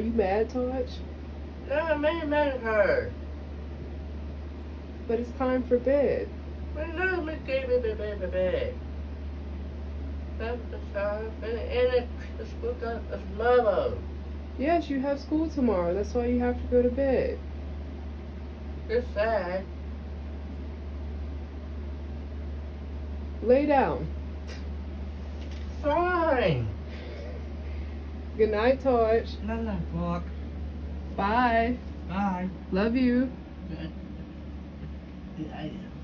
mad, Touch? No, I'm not mad at her. But it's time for bed. Well, no, give me the baby bed. That's the time. And, it's school it's mama. Yes, you have school tomorrow. That's why you have to go to bed. It's sad. Lay down. Fine. Good night, Torch. No, no, walk. Bye. Bye. Love you. Good. Good idea.